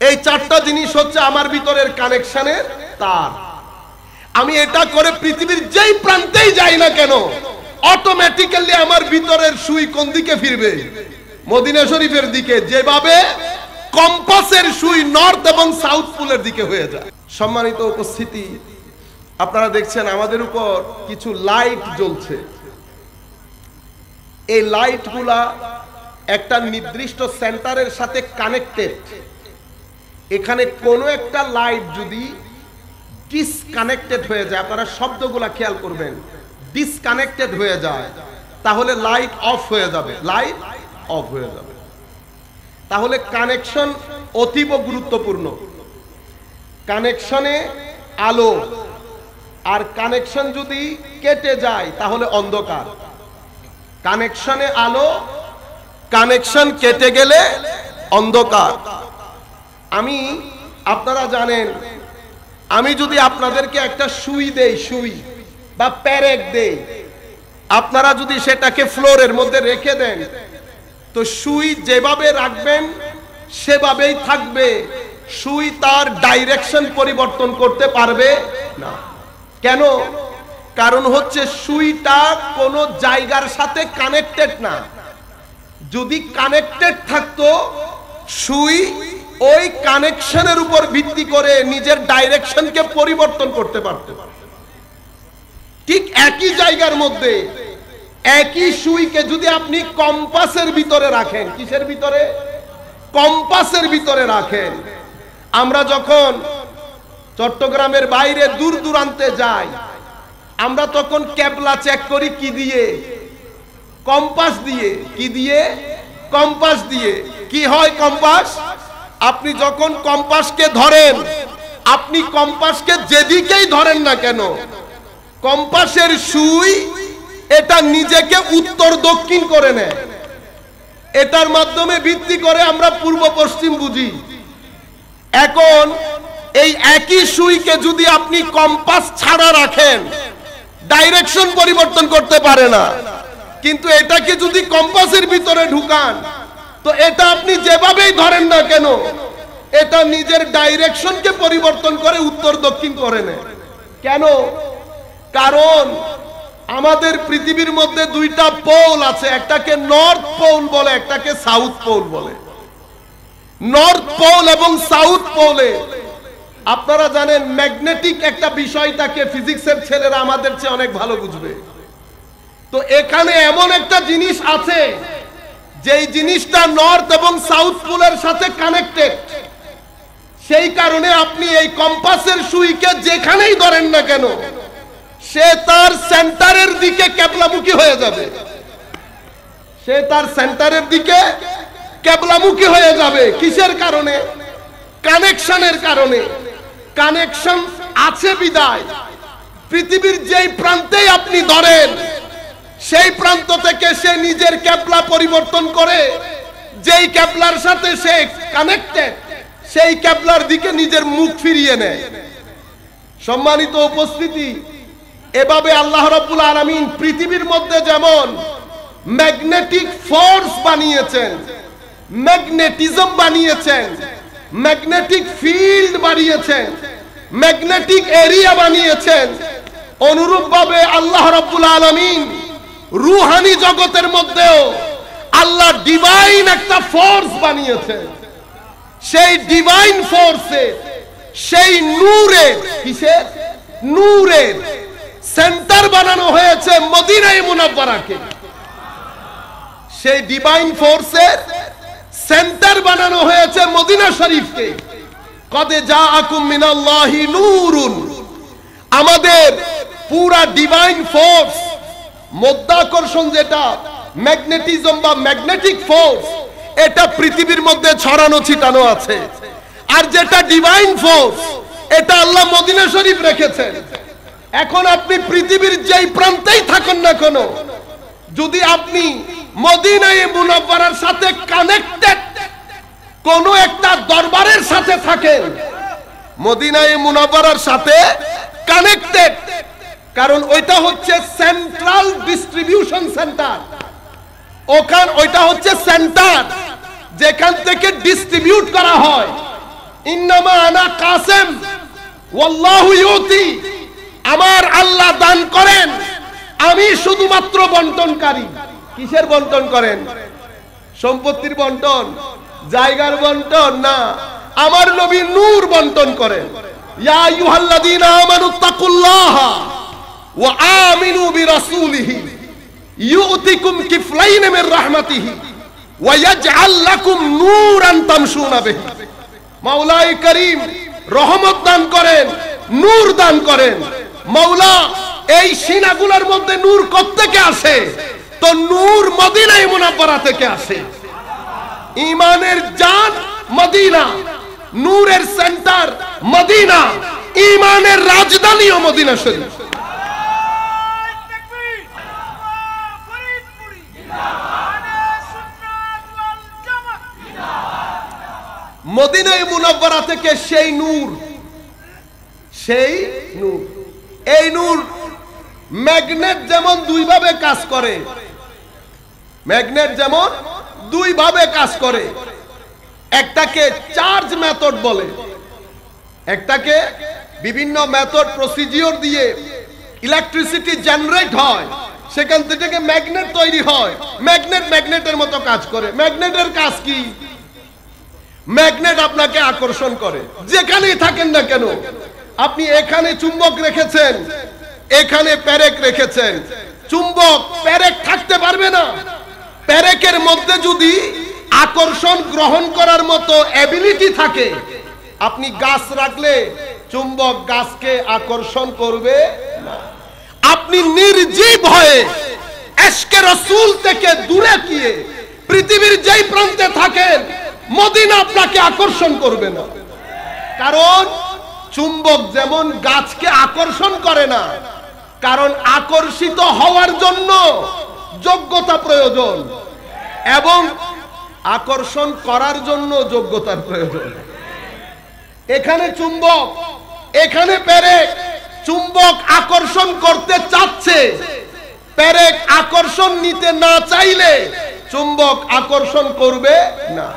এই চারটা জিনিস হচ্ছে আমার ভিতরের কানেকশনের তার। আমি এটা করে পৃথিবীর যেই প্রান্তেই যাই না কেন অটোমেটিক্যালি আমার ভিতরের সুই কোন দিকে ফিরবে? মদিনা শরীফের দিকে, যেভাবে কম্পাসের সুই নর্থ এবং সাউথ পোলের দিকে হয়ে যায়। সম্মানিত উপস্থিতি, আপনারা দেখছেন আমাদের উপর কিছু লাইট জ্বলছে। এই লাইটগুলা একটা নির্দিষ্ট সেন্টারের সাথে কানেক্টেড এখানে কোনো একটা লাইট যদি ডিসকানেক্টেড হয়ে যায়, আপনারা শব্দগুলা খেয়াল করবেন ডিসকানেক্টেড হয়ে যায়, তাহলে লাইট অফ হয়ে যাবে লাইট অফ হয়ে যাবে। তাহলে কানেকশন অতীব গুরুত্বপূর্ণ। কানেকশনে আলো, আর কানেকশন যদি কেটে যায়, তাহলে অন্ধকার। কানেকশনে আলো কানেকশন কেটে গেলে অন্ধকার। আমি, আপনারা জানেন, আমি যদি আপনাদেরকে একটা সুই দেই, সুই বা প্যারেক দেই, আপনারা যদি সেটাকে ফ্লোরের মধ্যে রেখে দেন, তো সুই যেভাবে রাখবেন, সেভাবেই থাকবে। সুই তার ডাইরেকশন পরিবর্তন করতে পারবে না। কেন? কারণ হচ্ছে সুইটা কোনো জায়গার সাথে কানেক্টেড না। যদি কানেক্টেড থাকতো, সুই ওই কানেকশনের উপর ভিত্তি করে নিজের ডাইরেকশনকে পরিবর্তন করতে পারত। ঠিক একই জায়গার মধ্যে, একই সুইকে যদি আপনি কম্পাসের ভিতরে রাখেন, কিসের ভিতরে? কম্পাসের ভিতরে রাখেন। আমরা যখন চট্টগ্রামের বাইরে দূর দূরান্তে যাই, আমরা তখন ক্যাবলা চেক করি কি দিয়ে? কম্পাস দিয়ে, কি দিয়ে? কম্পাস দিয়ে। কি হয় কম্পাস আপনি যখন কম্পাসকে ধরেন, আপনি কম্পাসকে যেদিকেই ধরেন না কেন, কম্পাসের সুই এটা নিজেকে উত্তর দক্ষিণ করে নেয়। এটার মাধ্যমে ভিত্তি করে আমরা পূর্ব পশ্চিম বুঝি। এখন এই একই সুইকে যদি আপনি কম্পাস ছাড়া রাখেন ডাইরেকশন পরিবর্তন করতে পারে না। কিন্তু এটাকে যদি কম্পাসের ভিতরে ঢুকান তো এটা আপনি যেভাবেই ধরেন না কেন, এটা নিজের ডাইরেকশনকে পরিবর্তন করে উত্তর দক্ষিণ করে নেয়। কেন? কারণ আমাদের পৃথিবীর মধ্যে দুইটা পোল আছে, একটাকে নর্থ পোল বলে, একটাকে সাউথ পোল বলে। নর্থ পোল এবং সাউথ পোলে, আপনারা জানেন, ম্যাগনেটিক একটা বিষয়টাকে ফিজিক্সের ছেলেরা আমাদের চেয়ে অনেক ভালো বুঝবে। তো এখানে এমন একটা জিনিস আছে যেই জিনিসটা নর্থ এবং সাউথ পোলের সাথে কানেক্টেড, সেই কারণে আপনি এই কম্পাসের সুইকে যেখানেই ধরেন না কেন, সে তার সেন্টারের দিকে ক্যাবলামুখী হয়ে যাবে। সে তার সেন্টারের দিকে ক্যাবলামুখী হয়ে যাবে। কিসের কারণে? কানেকশনের কারণে। কানেকশন আছে বিদায়। পৃথিবীর যেই প্রান্তেই আপনি ধরেন সেই প্রান্ত থেকে সে নিজের ক্যাবলা পরিবর্তন করে, যেই ক্যাবলার সাথে সে কানেক্টেড সেই ক্যাবলার দিকে নিজের মুখ ফিরিয়ে নেয়। সম্মানিত উপস্থিতি, এভাবে আল্লাহ রাব্বুল আলামিন পৃথিবীর মধ্যে যেমন ম্যাগনেটিক ফোর্স বানিয়েছেন ম্যাগনেটিজম বানিয়েছেন ম্যাগনেটিক ফিল্ড বানিয়েছেন ম্যাগনেটিক এরিয়া বানিয়েছেন, অনুরূপভাবে আল্লাহ রাব্বুল আলামিন রুহানি জগতের মধ্যেও আল্লাহ ডিভাইন একটা ফোর্স বানিয়েছেন সেই ডিভাইন ফোর্সে সেই নূরের কিসের? নূরের সেন্টার বানানো হয়েছে মদিনায় মুনাব্বারাকে। সেই ডিভাইন ফোর্সের সেন্টার বানানো হয়েছে মদিনা শরীফকে। কদে যা আকুম মিনাল্লাহি নূরুন। আমাদের পুরা ডিভাইন ফোর্স মধ্যাকর্ষণ যেটা ম্যাগনেটিজম বা ম্যাগনেটিক ফোর্স এটা পৃথিবীর মধ্যে ছড়ানো, ছিটানো আছে। আর যেটা ডিভাইন ফোর্স এটা আল্লাহ মদিনা শরীফ রেখেছেন। এখন আপনি পৃথিবীর যেই প্রান্তেই থাকুন না কেন, যদি আপনি মদিনায় মুনাব্বারার সাথে কানেক্টেড কোন একটা দরবারের সাথে থাকেন, মদিনায় মুনাব্বারার সাথে কানেক্টেড কারণ ওইটা হচ্ছে সেন্ট্রাল ডিস্ট্রিবিউশন সেন্টার ওখান ওইটা হচ্ছে সেন্টার যেখান থেকে ডিস্ট্রিবিউট করা হয়। আনা কাসেম, ওয়াল্লাহু ইউতি, আমার আল্লাহ দান করেন। আমি শুধুমাত্র বন্টনকারী। কিসের বন্টন করেন? সম্পত্তির বন্টন, জায়গার বন্টন, না, আমার নবী নূর বন্টন করেন। ইয়া আইয়ুহাল্লাযীনা ওয়া আমিনু বিরাসূলিহি ইউতিকুম কিফলাইন মির রাহমাতিহি ওয়া ইয়াজআল লাকুম নূরান তামশুনা বিহি মাওলাই করিম রহমত দান করেন, নূর দান করেন। মাওলা এই সিনাগুলোর মধ্যে নূর কোত্থেকে আসে? তো নূর মদিনায় মুনাব্বারা থেকে আসে। ইমানের জান মদিনা, নূরের সেন্টার মদিনা, ইমানের রাজধানীও মদিনা শরীফ। মদিনায় মুনাব্বারা থেকে সেই নূর। সেই নূর। এই নূর ম্যাগনেট যেমন দুই ভাবে কাজ করে, ম্যাগনেট যেমন দুই ভাবে কাজ করে। একটাকে চার্জ মেথড বলে, একটাকে বিভিন্ন মেথড, প্রসিজিওর দিয়ে ইলেকট্রিসিটি জেনারেট হয়। সেখান থেকে ম্যাগনেট তৈরি হয়। ম্যাগনেট ম্যাগনেটের মতো কাজ করে। ম্যাগনেটের কাজ কি? ম্যাগনেট আপনাকে আকর্ষণ করে। যেখানেই থাকেন না কেন, আপনি এখানে চুম্বক রেখেছেন, এখানে প্যারেক রেখেছেন। চুম্বক, প্যারেক থাকতে পারবে না। প্যারেকের মধ্যে যদি আকর্ষণ গ্রহণ করার মতো অ্যাবিলিটি থাকে, আপনি গাছ রাখলে চুম্বক গাছকে আকর্ষণ করবে। আপনি নির্জীব হয়ে এশকে রসুল থেকে দূরে গিয়ে পৃথিবীর যেই প্রান্তে থাকেন মদিনা আপনাকে আকর্ষণ করবে না। কারণ চুম্বক যেমন গাছকে আকর্ষণ করে না, কারণ আকর্ষিত হওয়ার জন্য যোগ্যতা প্রয়োজন এবং আকর্ষণ করার জন্য যোগ্যতার প্রয়োজন। এখানে চুম্বক, এখানে পেরেক। চুম্বক আকর্ষণ করতে চাচ্ছে। পেরেক আকর্ষণ নিতে না চাইলে চুম্বক আকর্ষণ করবে না।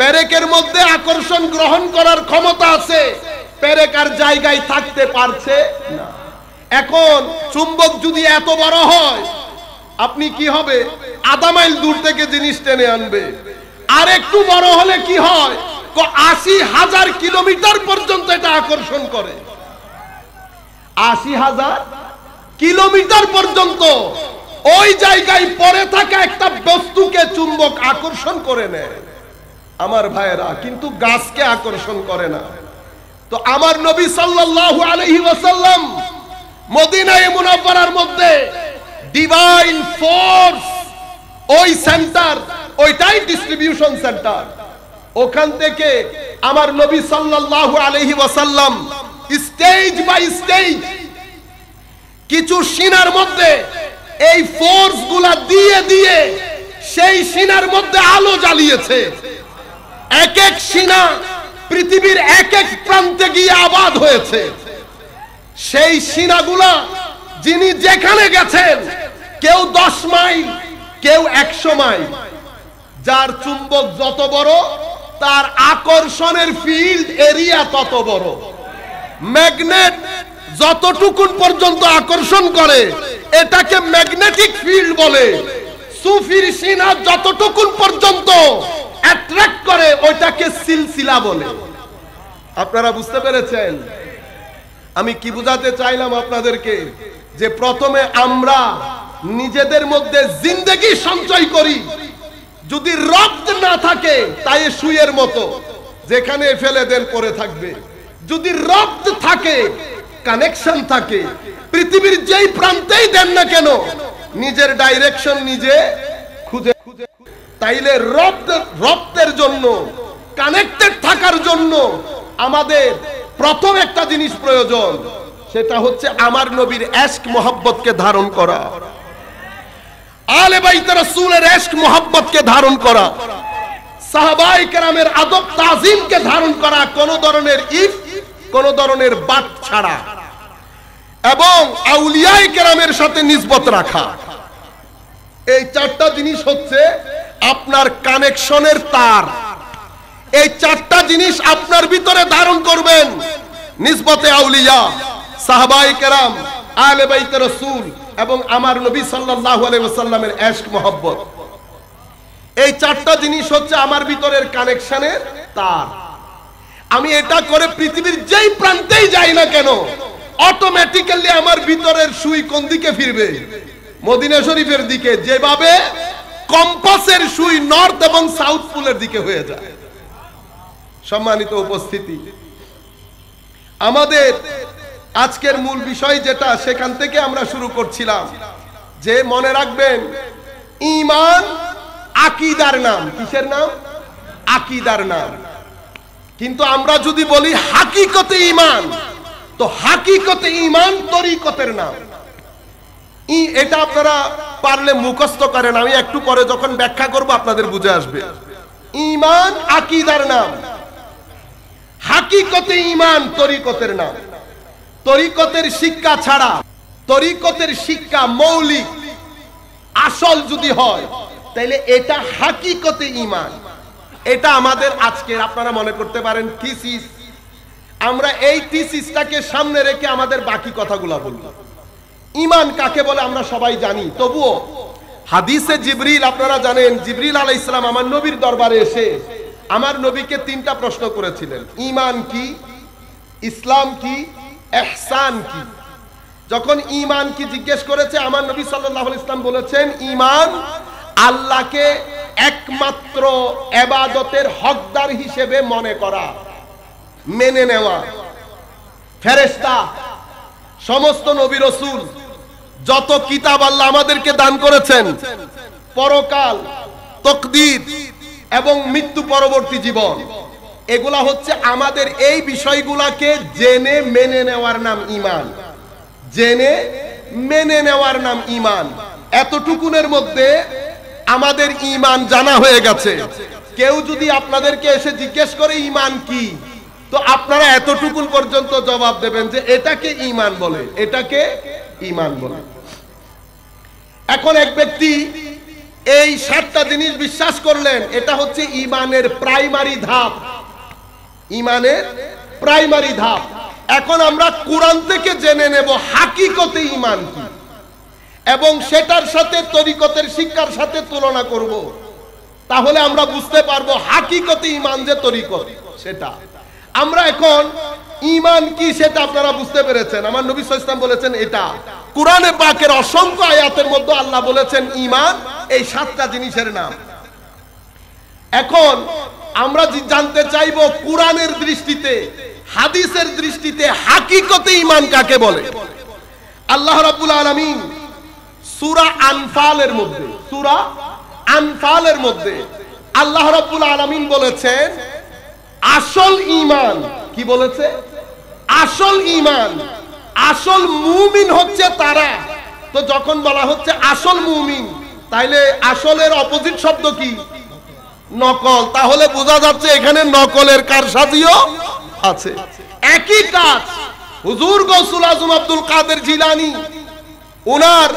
পেরেকের মধ্যে আকর্ষণ গ্রহণ করার ক্ষমতা আছে। পেরেক আর জায়গায় থাকতে পারছে এখন চুম্বক যদি এত বড় হয়, আপনি কি হবে? আধা মাইল দূর থেকে জিনিস টেনে আনবে। আর একটু বড় হলে কি হয়? আশি হাজার কিলোমিটার পর্যন্ত এটা আকর্ষণ করে। আশি হাজার কিলোমিটার পর্যন্ত ওই জায়গায় পরে থাকা একটা বস্তুকে চুম্বক আকর্ষণ করে নেয়। আমার ভাইয়েরা, কিন্তু গাছকে আকর্ষণ করে না। তো আমার নবী সাল্লাল্লাহু আলাইহি ওয়াসাল্লাম মদিনায়ে মুনাফারার মধ্যে ডিভাইন ফোর্স ওই সেন্টার ওইটাই ডিস্ট্রিবিউশন সেন্টার ওখান থেকে আমার নবী সাল্লাল্লাহু আলাইহি ওয়াসাল্লাম স্টেজ বাই স্টেজ কিছু সিনার মধ্যে এই ফোর্সগুলা দিয়ে দিয়ে সেই সিনার মধ্যে আলো জ্বালিয়েছে। এক এক সিনা পৃথিবীর এক এক প্রান্তে গিয়ে আবাদ হয়েছে। সেই সিনাগুলা যিনি যেখানে গেছেন, কেউ দশ মাইল, কেউ একশো মাইল। যার চুম্বক যত বড়, তার আকর্ষণের ফিল্ড এরিয়া তত বড়। ম্যাগনেট যতটুকুন পর্যন্ত আকর্ষণ করে, এটাকে ম্যাগনেটিক ফিল্ড বলে। সুফির সিনা যতটুকুন পর্যন্ত অ্যাট্রাক্ট করে ওইটাকে সিলসিলা বলে। আপনারা বুঝতে পেরেছেন? আমি কি বুঝাতে চাইলাম আপনাদেরকে? যে প্রথমে আমরা নিজেদের মধ্যে জিন্দেগি সঞ্চয় করি। যদি রক্ত না থাকে, তাই সুয়ের মতো। যেখানে ফেলে দেন পড়ে থাকবে। যদি রক্ত থাকে কানেকশন থাকে, পৃথিবীর যেই প্রান্তেই দেন না কেন, নিজের ডাইরেকশন নিজে খুঁজে খুঁজে তাইলে রক্ত, রক্তের জন্য কানেক্টেড থাকার জন্য আমাদের প্রথম একটা জিনিস প্রয়োজন, সেটা হচ্ছে আমার নবীর এশক মোহাব্বতকে ধারণ করা। আলে বাইতে রাসূলের এশক মোহাব্বতকে ধারণ করা। সাহাবাই কেরামের আদব তাজিমকে ধারণ করা কোন ধরনের ইফ, কোন ধরনের বাট ছাড়া। এবং আউলিয়াই কেরামের সাথে নিসবত রাখা। এই চারটা জিনিস হচ্ছে আপনার কানেকশনের তার। এই চারটা জিনিস আপনার ভিতরে ধারণ করবেন। নিসবতে আউলিয়া সাহাবাই কেরাম আলে বাইতে রসুল এবং আমার নবী সাল্লাল্লাহু আলাইহি ওয়াসাল্লামের এশক মোহব্বত। এই চারটা জিনিস হচ্ছে আমার ভিতরের কানেকশনের তার। আমি এটা করে পৃথিবীর যেই প্রান্তেই যাই না কেন অটোমেটিক্যালি আমার ভিতরের সুই কোন দিকে ফিরবে? মদিনা শরীফের দিকে। যেভাবে কম্পাসের সুই নর্থ এবং সাউথ পুলের দিকে হয়ে যায়। সম্মানিত উপস্থিতি, আমাদের আজকের মূল বিষয় যেটা, সেখান থেকে আমরা শুরু করছিলাম। যে মনে রাখবেন ইমান আকিদার নাম। কিসের নাম? আকিদার নাম। কিন্তু আমরা যদি বলি হাকিকতে ইমান তো হাকিকতে ইমান তরিকতের নাম। এটা আপনারা পারলে মুখস্থ করেন, আমি একটু পরে যখন ব্যাখ্যা করব আপনাদের বুঝে আসবে। ইমান আকিদার নাম। হাকিকতে ইমান তরিকতের নাম। তরিকতের শিক্ষা ছাড়া, তরিকতের শিক্ষা মৌলিক, আসল যদি হয় তাহলে এটা হাকিকতে ইমান এটা আমাদের আজকের, আপনারা মনে করতে পারেন থিসিস আমরা এই থিসিসটাকে সামনে রেখে আমাদের বাকি কথাগুলো বলব। ইমান কাকে বলে আমরা সবাই জানি। তবুও হাদিসে জিবরিল আপনারা জানেন, জিবরিল আলাইহিস ইসলাম আমার নবীর দরবারে এসে আমার নবীকে তিনটা প্রশ্ন করেছিলেন। ইমান কি? ইসলাম কি? এহসান কি? যখন ইমান কি জিজ্ঞেস করেছে, আমার নবী আলাইহি ইসলাম বলেছেন ইমান আল্লাহকে একমাত্র এবাদতের হকদার হিসেবে মনে করা, মেনে নেওয়া। ফেরেশতা, সমস্ত নবী রসুল যত কিতাব আল্লাহ আমাদেরকে দান করেছেন, পরকাল, তকদির এবং মৃত্যু পরবর্তী জীবন, এগুলা হচ্ছে আমাদের এই বিষয়গুলাকে জেনে মেনে নেওয়ার নাম ইমান জেনে মেনে নেওয়ার নাম ইমান এতটুকুনের মধ্যে আমাদের ইমান জানা হয়ে গেছে। কেউ যদি আপনাদেরকে এসে জিজ্ঞেস করে ইমান কি? তো আপনারা এতটুকুন পর্যন্ত জবাব দেবেন যে, এটাকে ইমান বলে। এটাকে ইমান বলে। এখন এক ব্যক্তি এই সাতটা জিনিস বিশ্বাস করলেন, এটা হচ্ছে ইমানের প্রাইমারি ধাপ। ইমানের প্রাইমারি ধাপ। এখন আমরা কোরআন থেকে জেনে নেব, হাকিকতে ইমান কি? এবং সেটার সাথে তরিকতের শিক্ষার সাথে তুলনা করব। তাহলে আমরা বুঝতে পারব হাকিকতে ইমান যে তরিকত, সেটা। আমরা এখন ইমান কি সেটা আপনারা বুঝতে পেরেছেন। আমার নবী ইসলাম বলেছেন এটা। কোরআনে পাকের অসংখ্য আয়াতের মধ্যে আল্লাহ বলেছেন ইমান এই সাতটা জিনিসের নাম। এখন আমরা জানতে চাইব, কোরআনের দৃষ্টিতে, হাদিসের দৃষ্টিতে হাকিকতে ইমান কাকে বলে? আল্লাহ রাব্বুল আলামিন সূরা আনফালের মধ্যে, সূরা আনফালের মধ্যে আল্লাহ রাব্বুল আলামিন বলেছেন, আসল ইমান কি বলেছে? আসল ইমান আসল মুমিন হচ্ছে তারা। তো যখন বলা হচ্ছে আসল মুমিন, তাইলে আসলের অপোজিট শব্দ কি? নকল। তাহলে বোঝা যাচ্ছে এখানে নকলের কারসাজিও আছে। একই কাজ। হুজুর গৌসুল আজম আব্দুল কাদের জিলানি ওনার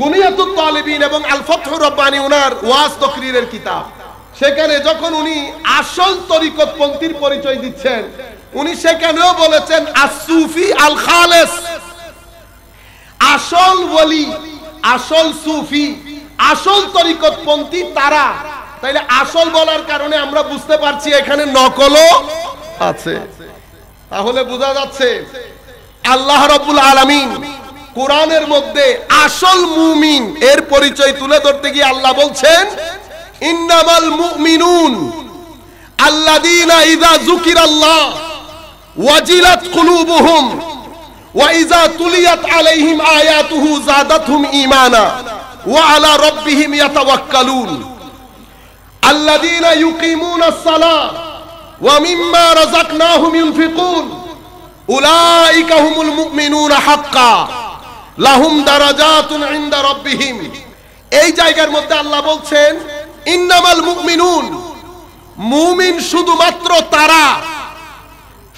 গুনিয়াতুত তালিবিন এবং আল ফতহুর রব্বানি ওনার ওয়াজ তকরিরের কিতাব। সেখানে যখন উনি আসল তরিকত পন্থীর পরিচয় দিচ্ছেন উনি সেখানেও বলেছেন আসুফি আল খালেস আসল ওলি আসল সুফি, আসল তরিকত পন্থী তারা। তাইলে আসল বলার কারণে আমরা বুঝতে পারছি এখানে নকলও আছে। তাহলে বোঝা যাচ্ছে, আল্লাহ রাব্বুল আলামিন কোরআনের মধ্যে আসল মুমিন, এর পরিচয় তুলে ধরতে গিয়ে আল্লাহ বলছেন, ইন্নামাল মুমিনুন আল্লাযীনা ইযা যুকিরাল্লাহ। ওয়াজিলাত কুলুবুহুম, ওয়া ইযা তুলিয়াত আলাইহিম আয়াতুহু যাদাতহুম ঈমানা, ওয়া আলা রাব্বিহিম ইয়াতাওয়াক্কালুন। আল্লাযীনা ইউকিমুনাস সালাহ, ওয়া মিম্মা রাযাকনাহুম ইউনফিকুন। উলাইকা হুমুল মুমিনুনা হাক্কা, লাহুম দারাজাতুন ইনদা রাব্বিহিম। এই জায়গার মধ্যে আল্লাহ বলছেন, ইন্নামাল মুমিনুন, মুমিন শুধুমাত্র তারা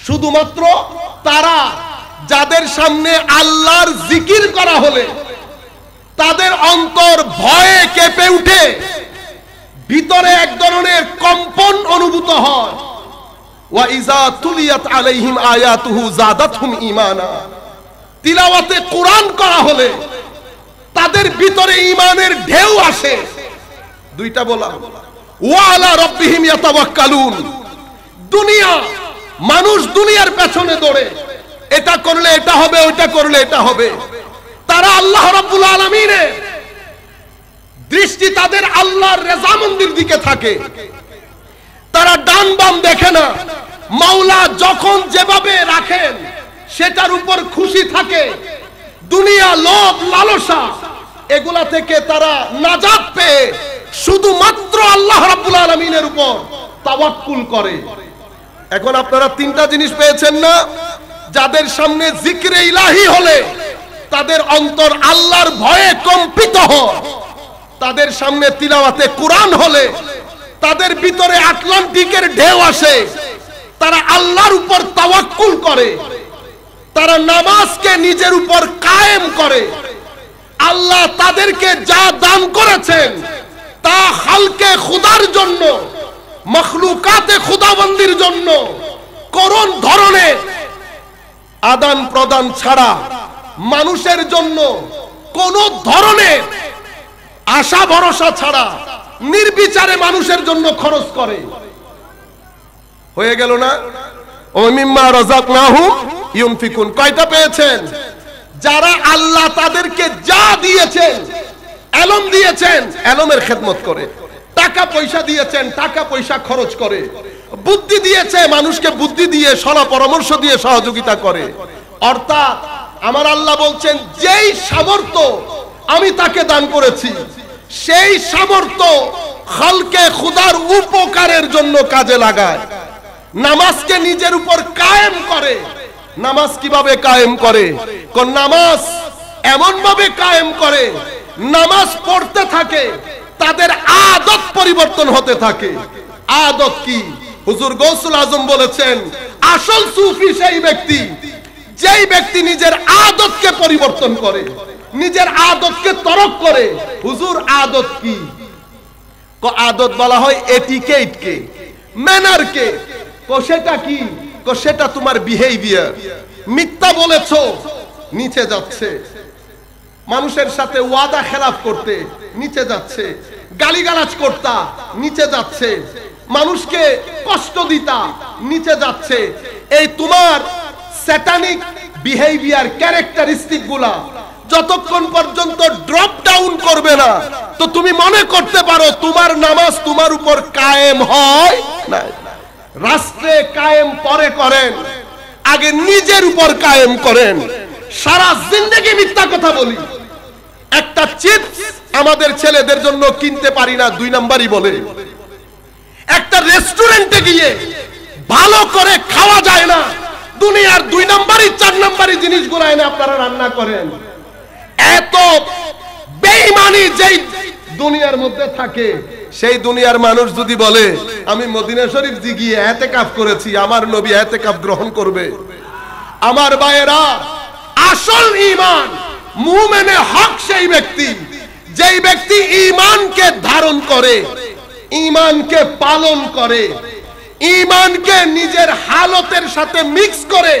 শুধুমাত্র তারা যাদের সামনে আল্লাহর জিকির করা হলে, তাদের অন্তর ভয়ে কেঁপে উঠে, ভিতরে এক ধরনের কম্পন অনুভূত হয়। আলাইহিম তিলাওয়াতে করা হলে, তাদের ভিতরে ঈমানের ঢেউ আসে। দুইটা বলা দুনিয়া মানুষ দুনিয়ার পেছনে দৌড়ে। এটা করলে এটা হবে, ওইটা করলে এটা হবে। তারা আল্লাহ রাব্বুল আলামিনের দৃষ্টি তাদের আল্লাহর রেজামন্দির দিকে থাকে। তারা ডান বাম দেখে না। মাওলা যখন যেভাবে রাখেন, সেটার উপর খুশি থাকে। দুনিয়া লোভ, লালসা, এগুলা থেকে তারা নাজাত পেয়ে শুধুমাত্র আল্লাহ রাব্বুল আলামিনের উপর তাওয়াক্কুল করে। এখন আপনারা তিনটা জিনিস পেয়েছেন না। যাদের সামনে জিক্রে ইলাহি হলে, তাদের অন্তর আল্লাহর ভয়ে কম্পিত হয়। তাদের সামনে তিলাওয়াতে কোরআন হলে, তাদের ভিতরে আটলান্টিকের ঢেউ আসে। তারা আল্লাহর উপর তাওয়াক্কুল করে। তারা নামাজকে নিজের উপর কায়েম করে। আল্লাহ তাদেরকে যা দান করেছেন, তা হালকে খুদার জন্য মখলুকাতে খুদাবন্দির জন্য করুণ ধরনের আদান প্রদান ছাড়া মানুষের জন্য কোন ধরনের আশা ভরসা ছাড়া নির্বিচারে মানুষের জন্য খরচ করে। হয়ে গেল না? ওমিম্মা রাযাকনাহুম ইউনফিকুন। কয়টা পেয়েছেন? যারা আল্লাহ তাদেরকে যা দিয়েছেন, এলম দিয়েছেন, এলমের খেদমত করে। টাকা পয়সা দিয়েছেন টাকা পয়সা খরচ করে। বুদ্ধি দিয়েছে, মানুষকে বুদ্ধি দিয়ে, সলা পরামর্শ দিয়ে সহযোগিতা করে। অর্থাৎ আমার আল্লাহ বলছেন, যেই সামর্থ্য আমি তাকে দান করেছি, সেই সামর্থ্য খালকে খুদার উপকারের জন্য কাজে লাগায়। নামাজকে নিজের উপর কায়েম করে। নামাজ কীভাবে কায়েম করে? নামাজ এমন ভাবে কায়েম করে, নামাজ পড়তে থাকে তাদের আদত পরিবর্তন হতে থাকে। আদত কি? হুজুর গৌসুল আজম বলেছেন, আসল সুফি সেই ব্যক্তি, যেই ব্যক্তি নিজের আদতকে পরিবর্তন করে, নিজের আদতকে তরক করে। হুজুর, আদত কি? আদত বলা হয় এটিকেটকে, ম্যানারকে। কো, সেটা কি? কো, সেটা তোমার বিহেভিয়ার মিথ্যা বলেছ, নিচে যাচ্ছে। মানুষের সাথে ওয়াদা খেলাফ করতে নিচে যাচ্ছে। গালিগালাজ করতা, নিচে যাচ্ছে। মানুষকে কষ্ট দিতা, নিচে যাচ্ছে। এই তোমার স্যাটানিক বিহেভিয়ার ক্যারেক্টারিস্টিকগুলা যতক্ষণ পর্যন্ত ড্রপ ডাউন করবে না, তো তুমি মনে করতে পারো তোমার নামাজ তোমার উপর কায়েম হয় না রাষ্ট্রে কায়েম পরে করেন, আগে নিজের উপর কায়েম করেন। সারা জিন্দগি মিথ্যা কথা বলি। একটা চিপস আমাদের ছেলেদের জন্য কিনতে পারি না, দুই নাম্বারই বলে। একটা রেস্টুরেন্টে গিয়ে ভালো করে খাওয়া যায় না, দুনিয়ার দুই নাম্বারই, চার নাম্বারই জিনিসগুলো এনে আপনারা রান্না করেন। এত বেঈমানি যেই দুনিয়ার মধ্যে থাকে, সেই দুনিয়ার মানুষ যদি বলে, আমি মদিনা শরীফ জি গিয়ে এতে কাপ করেছি, আমার নবী এতে কাপ গ্রহণ করবে। আমার ভাইয়েরা, আসল ইমান মুমেনে হক সেই ব্যক্তি। যেই ব্যক্তি ইমানকে ধারণ করে ইমানকে পালন করে ইমানকে নিজের হালতের সাথে মিক্স করে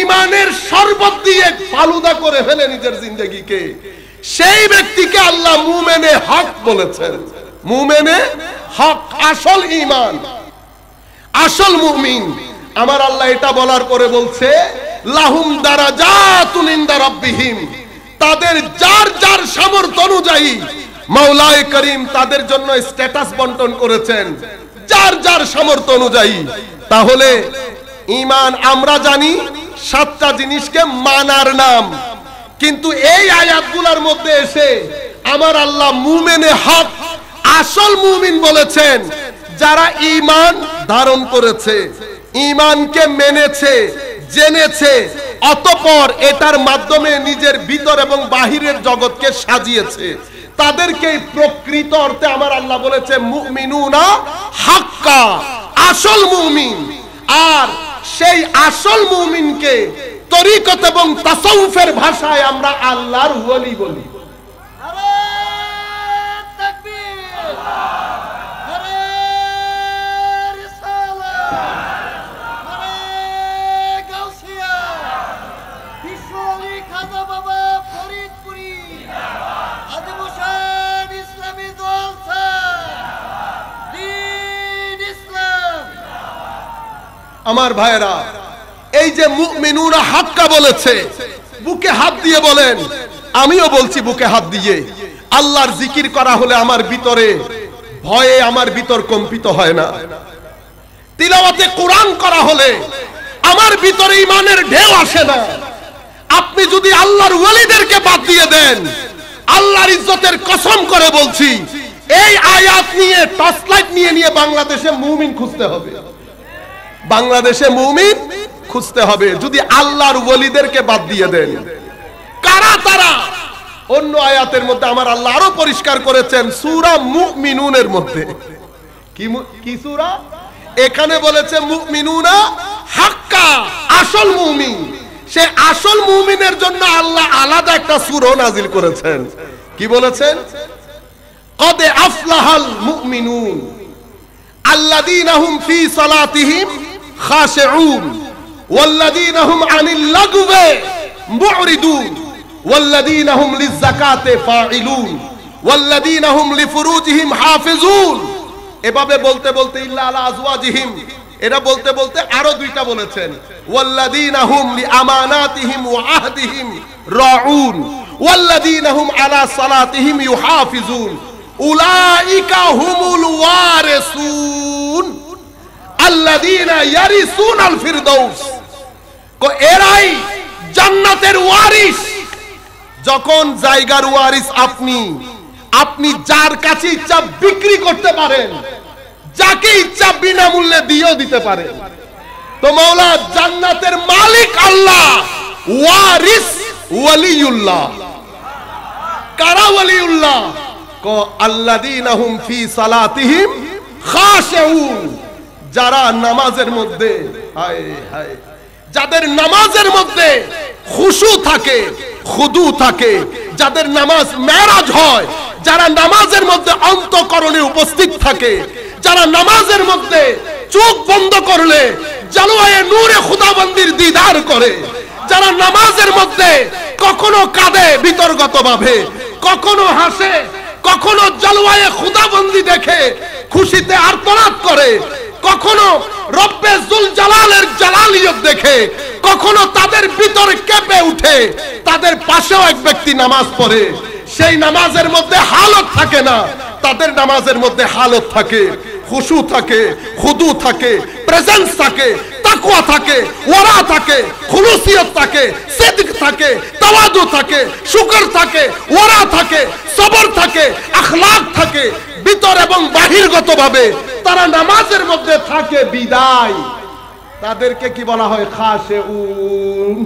ইমানের শরবত দিয়ে ফালুদা করে ফেলে নিজের জিন্দগিকে, সেই ব্যক্তিকে আল্লাহ মুমেনে হক বলেছেন। মুমেনে হক আসল ইমান আসল মুমিন। আমার আল্লাহ এটা বলার পরে বলছে, লাহুম দারাজাতুন ইনদা রাব্বিহিম। তাদের যার যার সামর্থ্য অনুযায়ী মাওলায়ে করিম তাদের জন্য স্ট্যাটাস বন্টন করেছেন। যার যার সামর্থ্য অনুযায়ী। তাহলে ইমান আমরা জানি, সাতটা জিনিসকে মানার নাম। কিন্তু এই আয়াতগুলোর মধ্যে এসে আমার আল্লাহ মুমেনে হক, আসল মুমিন বলেছেন, যারা ইমান ধারণ করেছে ইমানকে মেনেছে জেনেছে, অতপর এটার মাধ্যমে নিজের ভিতর এবং বাহিরের জগৎকে সাজিয়েছে। তাদেরকে প্রকৃত অর্থে আমার আল্লাহ বলেছে, মুমিনুনা হাক্কা, আসল মুমিন। আর সেই আসল মুমিনকে তরিকত এবং তাসাউফের ভাষায় আমরা আল্লাহর ওয়ালি বলি। আমার ভাইরা এই যে মুমিনুনা হাক্কা বলেছে, বুকে হাত দিয়ে বলেন, আমিও বলছি বুকে হাত দিয়ে, আল্লাহর জিকির করা হলে আমার ভিতরে ভয়ে আমার ভিতর কম্পিত হয় না। তিলাওয়াতে কোরআন করা হলে আমার ভিতরে ইমানের ঢেউ আসে না। আপনি যদি আল্লাহর ওয়ালিদেরকে বাদ দিয়ে দেন, আল্লাহর ইজ্জতের কসম করে বলছি, এই আয়াত নিয়ে টর্চ লাইট নিয়ে নিয়ে বাংলাদেশে মুমিন খুঁজতে হবে। বাংলাদেশে মুমিন খুঁজতে হবে, যদি আল্লাহর ওলিদেরকে বাদ দিয়ে দেন। কারা তারা? অন্য আয়াতের মধ্যে আমার আল্লাহ আরও পরিষ্কার করেছেন, সুরা মুমিনুনের মধ্যে। কি সুরা? এখানে বলেছে, মুমিনুনা হাক্কা, আসল মুমিন। সে আসল মুমিনের জন্য আল্লাহ আলাদা একটা সুরও নাজিল করেছেন। কি বলেছেন? কদে আফলাহাল মুমিনুন আল্লাযীনাহুম ফি সালাতিহিম خاشعون والذين هم عن اللغو معرضون والذين هم للزكاة فاعلون والذين هم لفروجهم حافظون এভাবে বলতে বলতে ইল্লা আলা আজওয়াজিহিম এরা বলতে বলতে আরো দুইটা বলেছেন ওয়াল্লাযীনা হুম লিআমানাতিহিম ওয়া আহদিহিম রাউন ওয়াল্লাযীনা হুম আলা সালাতিহিম ইউহাফিজুন উলাইকা হুমুল ওয়ারিসুন আল্লাযীনা ইয়ারিসুনাল এরাই জান্নাতের ওয়ারিস। যখন জায়গার ওয়ারিস আপনি আপনি যার কাছে ইচ্ছা বিক্রি করতে পারেন, যাকে ইচ্ছা বিনামূল্যে দিয়েও দিতে পারেন। তো মাওলা, জান্নাতের মালিক আল্লাহ, ওয়ারিস ওয়ালিউল্লাহ। কারা ওয়ালিউল্লাহ? ক আল্লাযীনা হুম ফি সালাতিহিম খাশিউন। যারা নামাজের মধ্যে যাদের নামাজের মধ্যে খুশু থাকে, খুদু থাকে, যাদের নামাজ মেরাজ হয়, যারা নামাজের মধ্যে অন্তকরণে উপস্থিত থাকে, যারা নামাজের মধ্যে চোখ বন্ধ করলে জালুয়ায়ে নূরে খুদাবন্দির দিদার করে, যারা নামাজের মধ্যে কখনো কাঁদে বিতর্গত ভাবে, কখনো হাসে, কখনো জলওয়ায়ে খুদাবন্দি দেখে খুশিতে আর্তনাদ করে কখনো রব্বে জুল জালালের জালালিয়ত দেখে, কখনো তাদের ভিতরে কেঁপে উঠে, তাদের পাশেও এক ব্যক্তি নামাজ পড়ে। সেই নামাজের মধ্যে হালত থাকে না, তাদের নামাজের মধ্যে হালত থাকে, খুশু থাকে, খুদু থাকে প্রেজেন্স থাকে, তাকওয়া থাকে, ওয়ারা থাকে, খুলুসিয়ত থাকে, সিদক থাকে, তাওয়াদু থাকে, শুকর থাকে, ওয়ারা থাকে, সবর থাকে, আখলাক থাকে, ভিতর এবং বাহিরগতভাবে তারা নামাজের মধ্যে থাকে বিদায়। তাদেরকে কি বলা হয়? খাসে উন